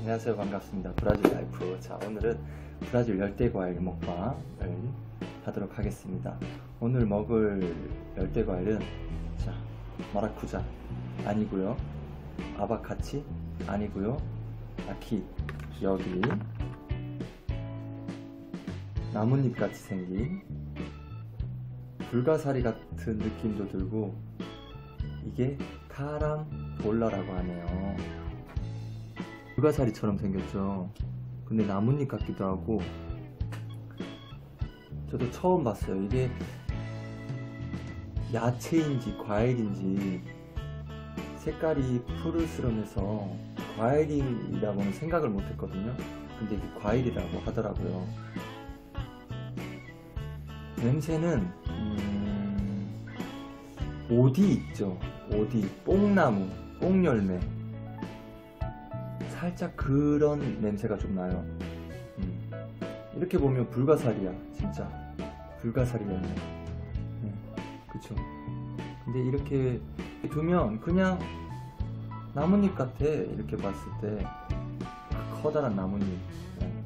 안녕하세요 반갑습니다. 브라질 라이프. 자 오늘은 브라질 열대 과일 먹방을 하도록 하겠습니다. 오늘 먹을 열대 과일은 자 maracujá 아니고요. abacaxi 아니고요. aqui 여기 나뭇잎 같이 생긴 불가사리 같은 느낌도 들고 이게 카람볼라라고 하네요 불가사리처럼 생겼죠. 근데 나뭇잎 같기도 하고 저도 처음 봤어요. 이게 야채인지 과일인지 색깔이 푸르스름해서 과일이라고는 생각을 못했거든요. 근데 이게 과일이라고 하더라고요. 냄새는 음, 오디 있죠. 오디 뽕나무 뽕열매 살짝 그런 냄새가 좀 나요. 음. 이렇게 보면 불가사리야, 진짜. 불가사리 열매. 네, 그쵸. 근데 이렇게 두면 그냥 나뭇잎 같아, 이렇게 봤을 때. 그 커다란 나뭇잎. 네.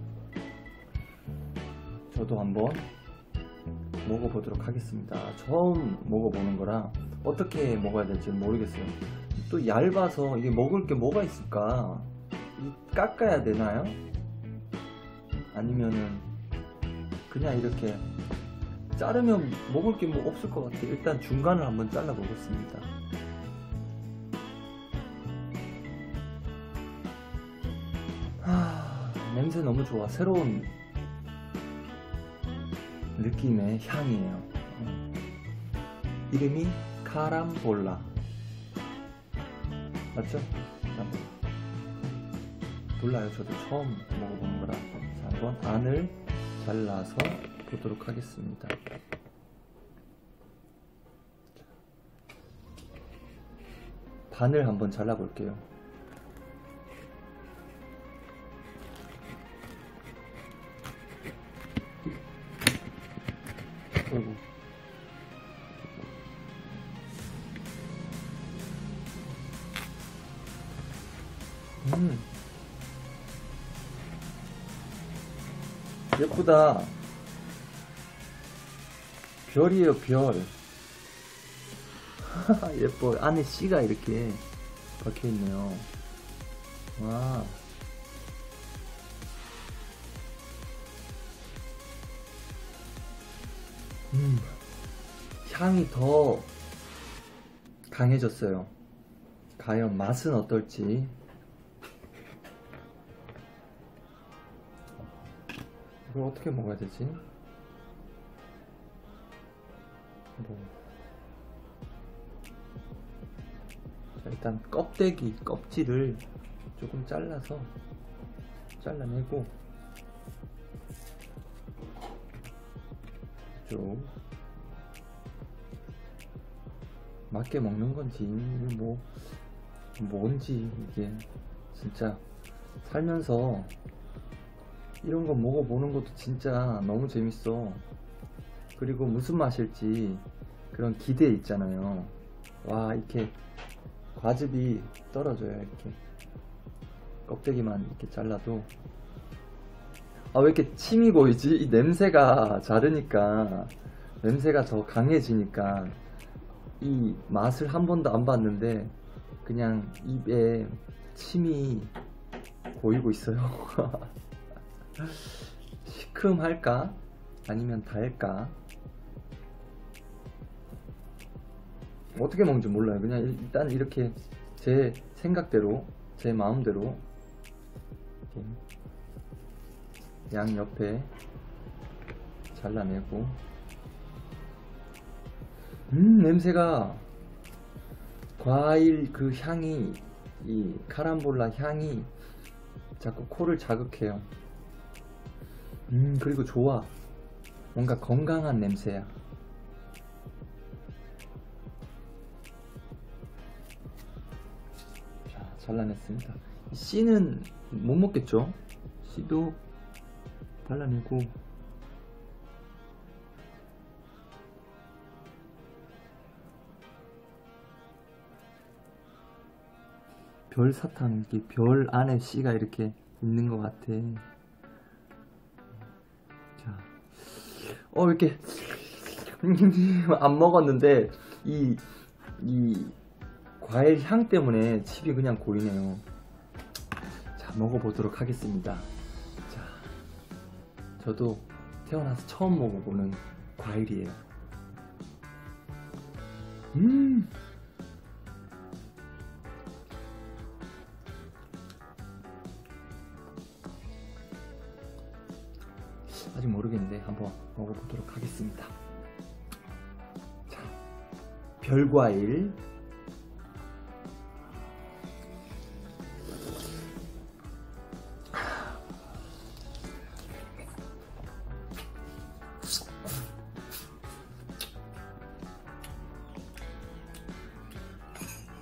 저도 한번 먹어보도록 하겠습니다. 처음 먹어보는 거라 어떻게 먹어야 될지 모르겠어요. 또 얇아서 이게 먹을 게 뭐가 있을까? 이 깎아야 되나요? 아니면은 그냥 이렇게 자르면 먹을 게 뭐 없을 것 같아요. 일단 중간을 한번 잘라 보겠습니다. 하, 냄새 너무 좋아. 새로운 느낌의 향이에요. 음. 이름이 카람볼라. 맞죠? 몰라요. 저도 처음 먹어보는 거라. 자, 한번 안을 잘라서 보도록 하겠습니다. 반을 한번 잘라볼게요. 예쁘다. 별이에요, 별. 예뻐. 안에 씨가 이렇게 박혀 있네요. 와. 음. 향이 더 강해졌어요. 과연 맛은 어떨지. 이걸 어떻게 먹어야 되지? 뭐. 자, 일단 껍데기, 껍질을 조금 잘라서 잘라내고 좀 맞게 먹는 건지 뭐 뭔지 이게 진짜 살면서 이런 거 먹어보는 것도 진짜 너무 재밌어. 그리고 무슨 맛일지 그런 기대 있잖아요. 와, 이렇게 과즙이 떨어져요, 이렇게. 껍데기만 이렇게 잘라도. 아, 왜 이렇게 침이 고이지? 이 냄새가 자르니까, 냄새가 더 강해지니까, 이 맛을 한 번도 안 봤는데, 그냥 입에 침이 고이고 있어요. 시큼할까? 아니면 달까? 어떻게 먹는지 몰라요. 그냥 일단 이렇게 제 생각대로, 제 마음대로 양 옆에 잘라내고 음 냄새가 과일 그 향이 이 카람볼라 향이 자꾸 코를 자극해요. 음, 그리고 좋아. 뭔가 건강한 냄새야. 자, 잘라냈습니다. 씨는 못 먹겠죠? 씨도 발라내고. 별 사탕, 이렇게 별 안에 씨가 이렇게 있는 것 같아. 어 이렇게 안 먹었는데 이 이 과일 향 때문에 침이 그냥 고이네요. 자, 먹어보도록 하겠습니다. 자, 저도 태어나서 처음 먹어보는 과일이에요. 음. 한번 먹어보도록 하겠습니다. 자, 별과일.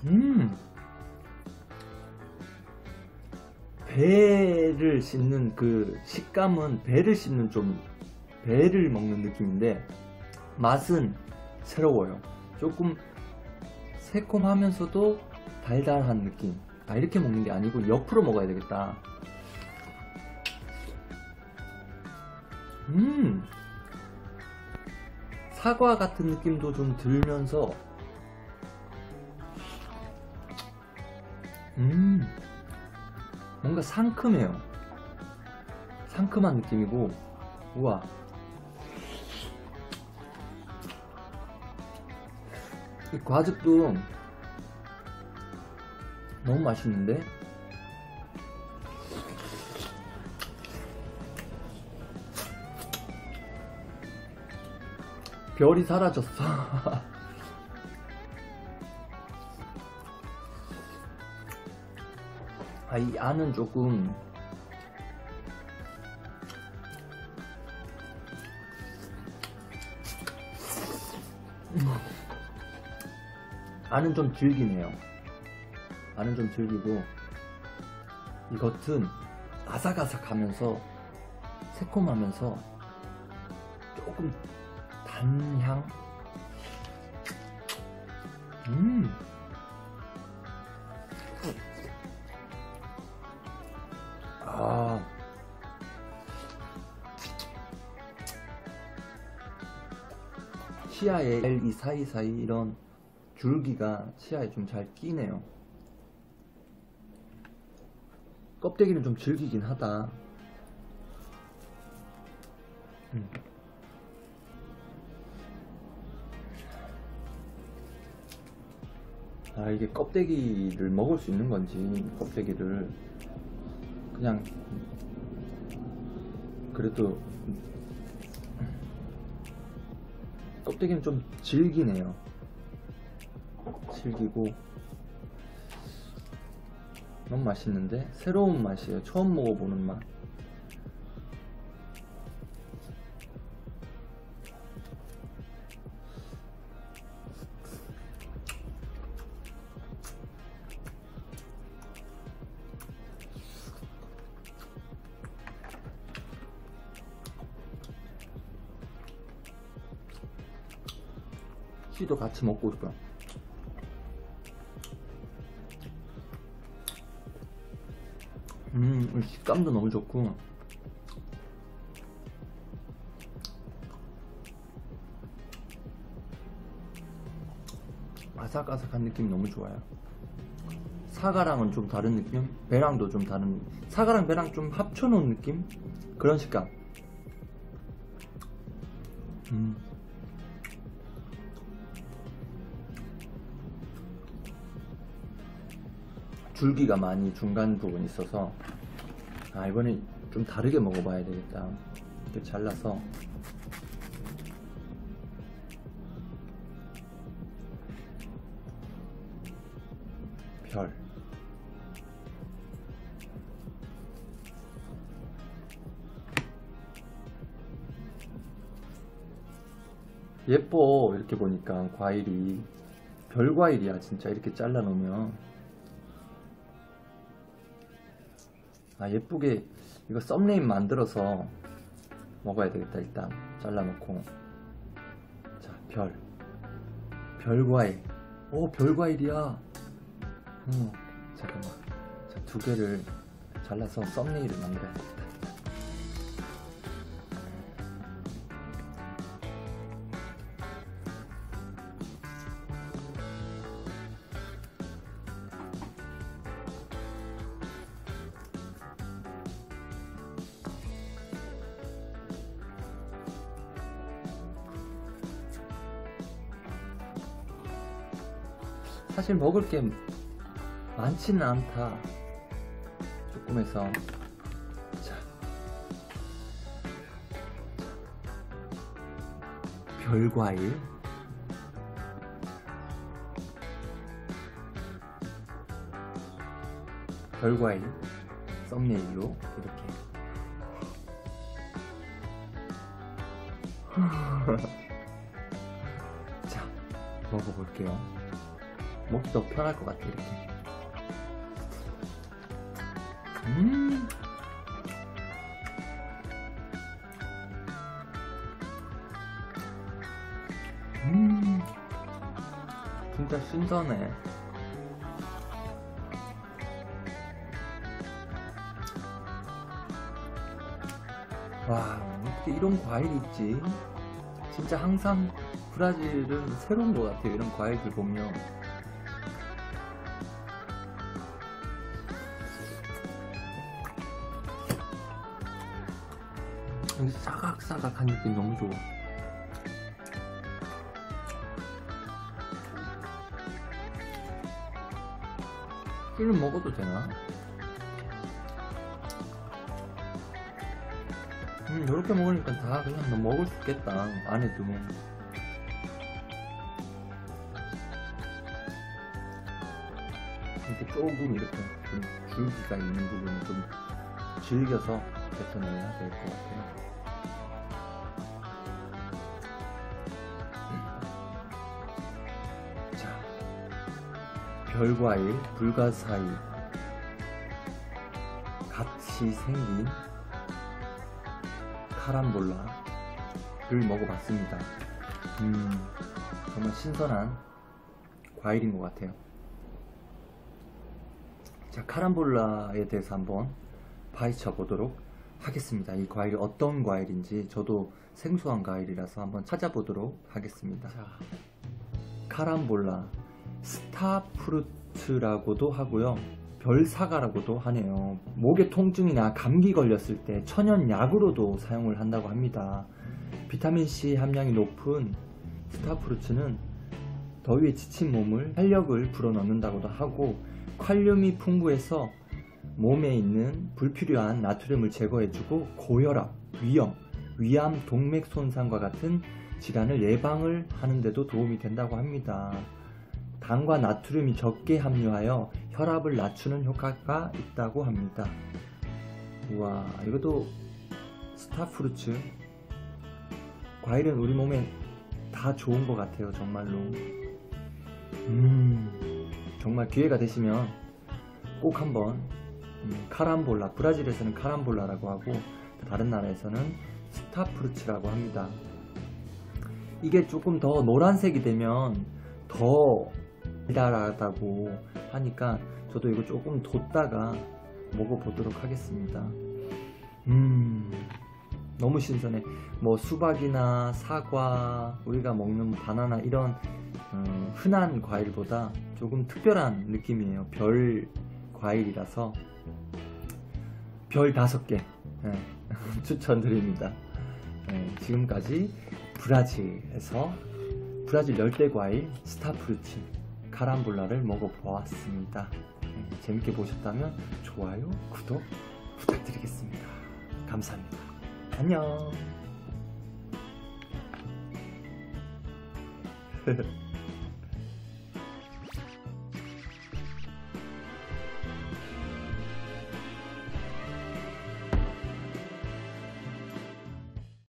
음. 배를 씹는 그 식감은 배를 씹는 좀 배를 먹는 느낌인데 맛은 새로워요. 조금 새콤하면서도 달달한 느낌. 아 이렇게 먹는 게 아니고 옆으로 먹어야 되겠다. 음 사과 같은 느낌도 좀 들면서 음 뭔가 상큼해요. 상큼한 느낌이고, 우와. 이 과즙도 너무 맛있는데? 별이 사라졌어. 아, 이 안은 조금 안은 좀 질기네요. 안은 좀 질기고 이 겉은 아삭아삭하면서 새콤하면서 조금 단향. 음. 아. 치아에 이 사이사이 이런 줄기가 치아에 좀 잘 끼네요. 껍데기는 좀 질기긴 하다. 음. 아, 이게 껍데기를 먹을 수 있는 건지, 껍데기를. 그냥 그래도 껍데기는 좀 질기네요. 질기고 너무 맛있는데 새로운 맛이에요. 처음 먹어보는 맛. 같이 먹고 싶어요. 음, 이 식감도 너무 좋고. 아삭아삭한 느낌 너무 좋아요. 사과랑은 좀 다른 느낌? 배랑도 좀 다른, 사과랑 배랑 좀 합쳐놓은 느낌? 그런 식감. 음. 줄기가 많이 중간 부분이 있어서 아 이번엔 좀 다르게 먹어봐야 되겠다. 이렇게 잘라서. 별. 예뻐. 이렇게 보니까 과일이. 별 과일이야 진짜. 이렇게 잘라 놓으면 아 예쁘게 이거 썸네일 만들어서 먹어야 되겠다 일단. 잘라놓고. 자 별. 별과일. 오 별과일이야. 어 잠깐만. 자 두 개를 잘라서 썸네일을 만들어야겠다. 먹을 게 많지는 않다. 조금 해서. 자. 별과일. 별과일. 썸네일로 이렇게. 자 먹어볼게요 먹기 더 편할 것 같아 이렇게 음 음, 진짜 신선해. 와, 어떻게 이런 과일이 있지? 진짜 항상 브라질은 새로운 것 같아요. 이런 과일들 보면. 여기 사각사각한 느낌 너무 좋아. 꿀을 먹어도 되나? 음, 이렇게 먹으니까 다 그냥 너 먹을 수 있겠다. 안에 두면. 이렇게 조금 이렇게 좀 줄기가 있는 부분을 좀 즐겨서 뱉어내야 될 것 같아요. 별과일, 불가사의 같이 생긴 카람볼라를 먹어봤습니다. 음, 정말 신선한 과일인 것 같아요. 자, 카람볼라에 대해서 한번 파헤쳐 보도록 하겠습니다. 이 과일이 어떤 과일인지 저도 생소한 과일이라서 한번 찾아보도록 하겠습니다. 자, 카람볼라, 스타프루트라고도 하고요. 별사과라고도 하네요. 목의 통증이나 감기 걸렸을 때 천연 약으로도 사용을 한다고 합니다. 비타민C 함량이 높은 스타프루트는 더위에 지친 몸을 활력을 불어넣는다고도 하고 칼륨이 풍부해서 몸에 있는 불필요한 나트륨을 제거해주고 고혈압, 위염, 위암, 동맥 손상과 같은 질환을 예방을 하는데도 도움이 된다고 합니다. 당과 나트륨이 적게 함유하여 혈압을 낮추는 효과가 있다고 합니다. 우와, 이것도 star fruits. 과일은 우리 몸에 다 좋은 것 같아요, 정말로. 음, 정말 기회가 되시면 꼭 한번 음, carambola, 브라질에서는 carambola라고 하고 다른 나라에서는 star fruits라고 합니다. 이게 조금 더 노란색이 되면 더 달달하다고 하니까 저도 이거 조금 뒀다가 먹어보도록 하겠습니다. 음, 너무 신선해. 뭐 수박이나 사과, 우리가 먹는 뭐 바나나 이런 음, 흔한 과일보다 조금 특별한 느낌이에요. 별 과일이라서 별 다섯 개 네, 추천드립니다. 네, 지금까지 브라질에서 브라질 열대 과일 스타프루츠 카람볼라를 먹어보았습니다. 네, 재밌게 보셨다면 좋아요, 구독 부탁드리겠습니다. 감사합니다. 안녕.